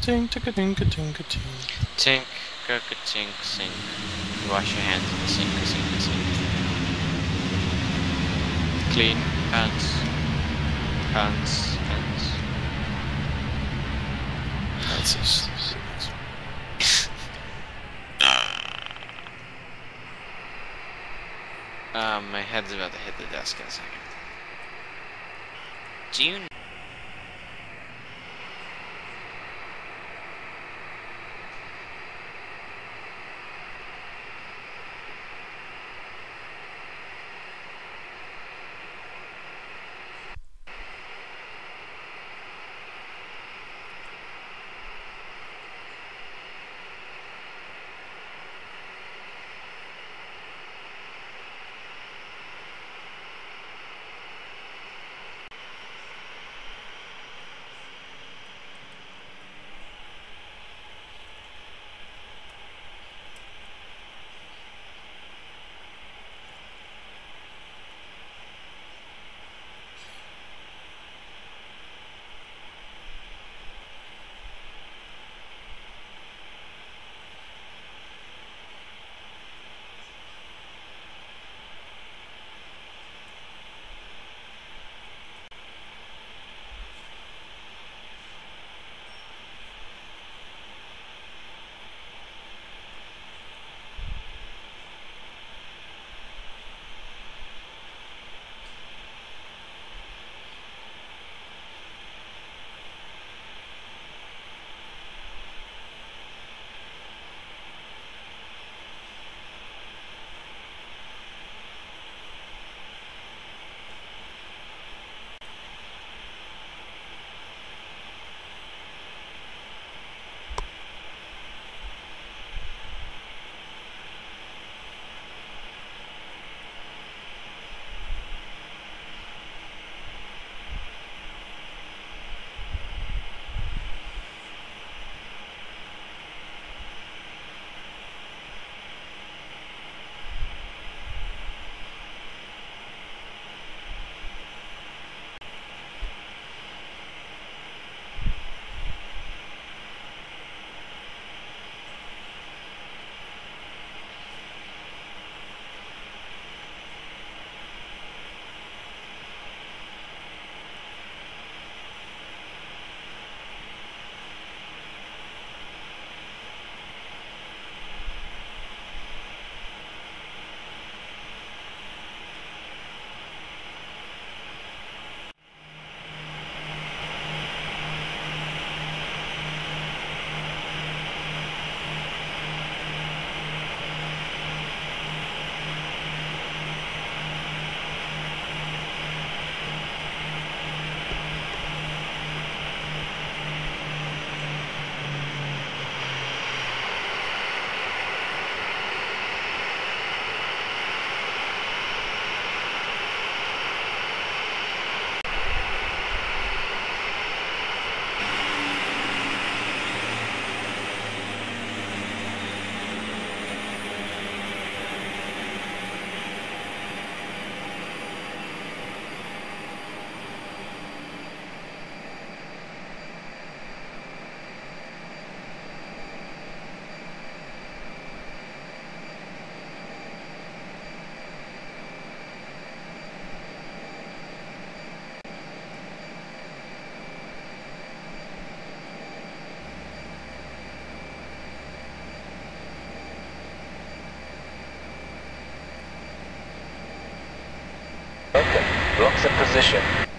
tink, tink, tinka tink. Tink, gurka tink, sink. You wash your hands in the sink, sink, sink. Clean hands. Hands, hands. That's just. Um, my head's about to hit the desk in a second. Do you Blocks in position.